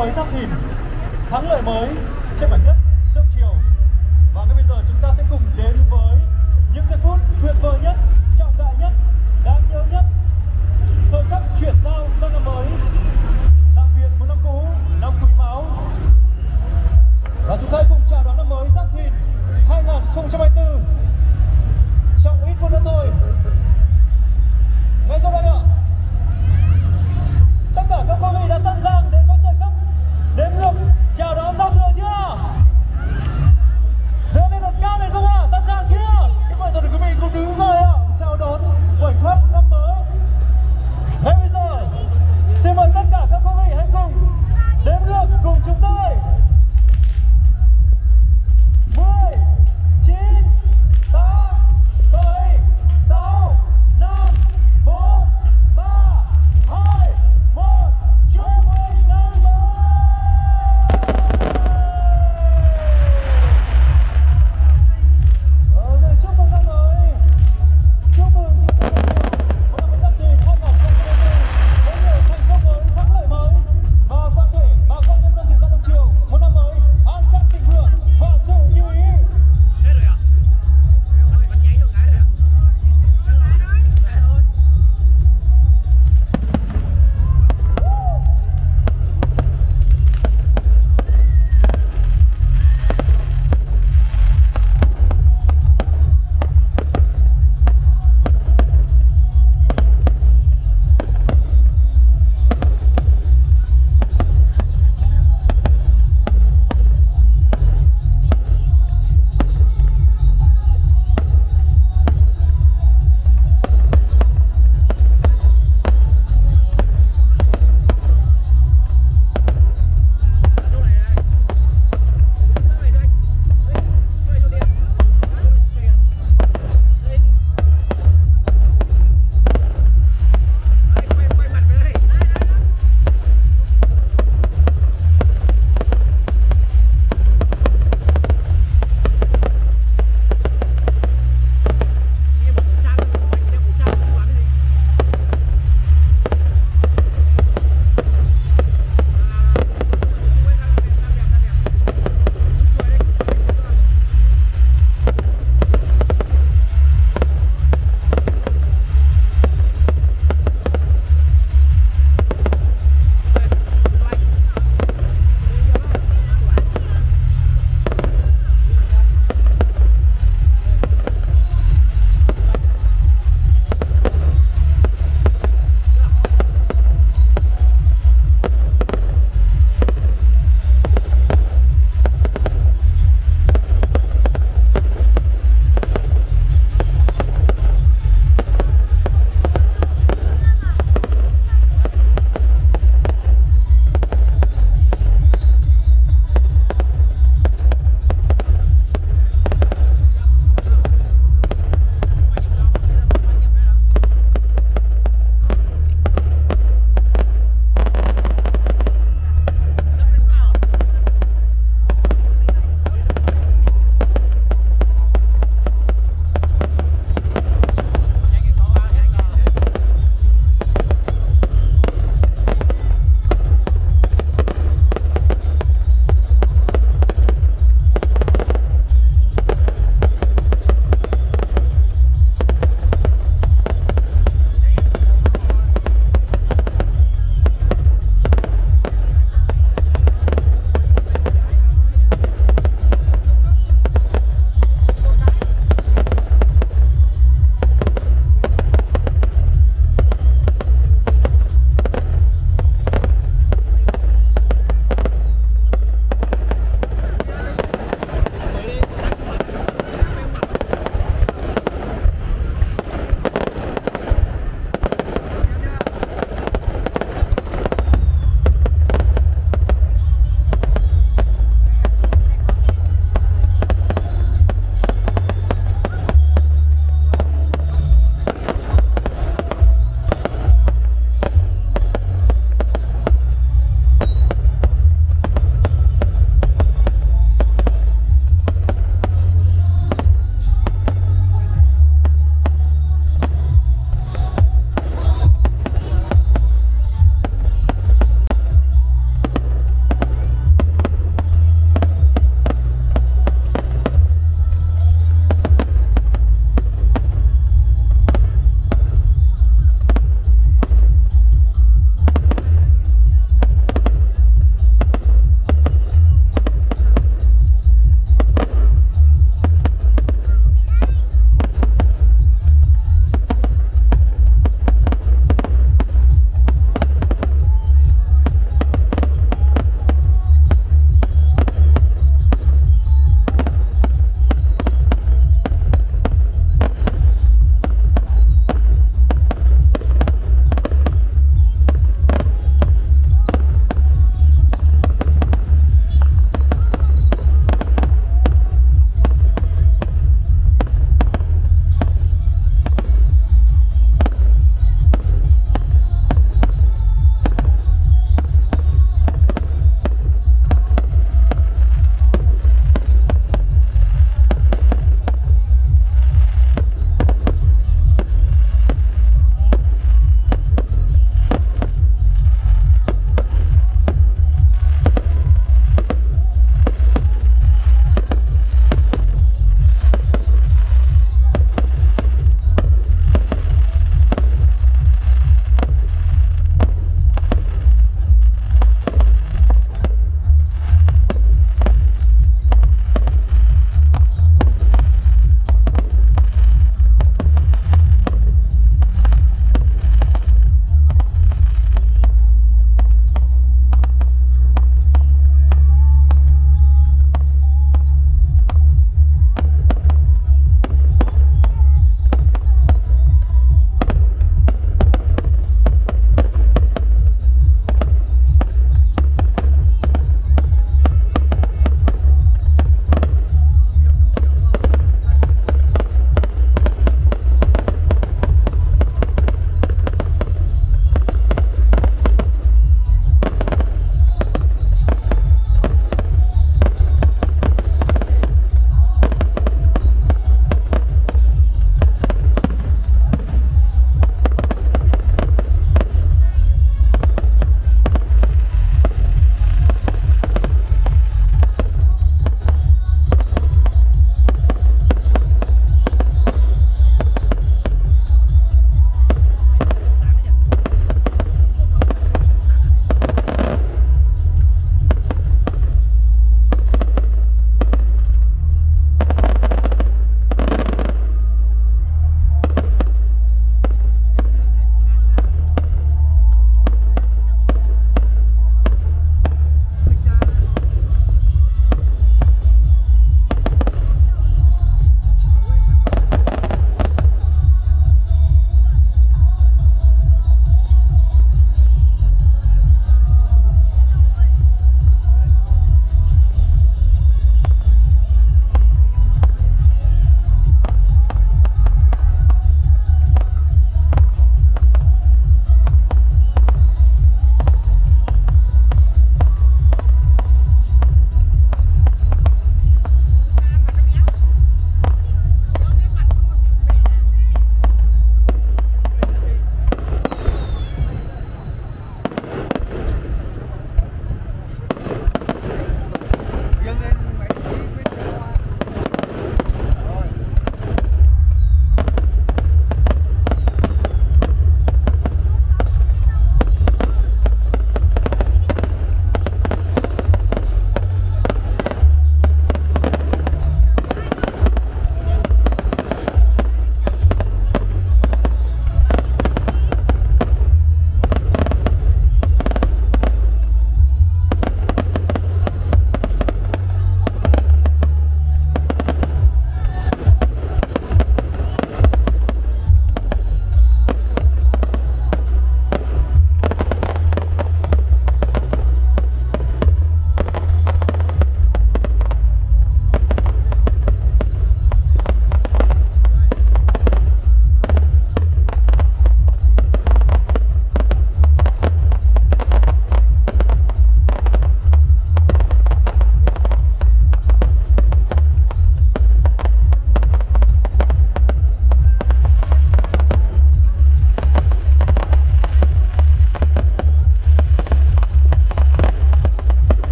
mới sắp thịt.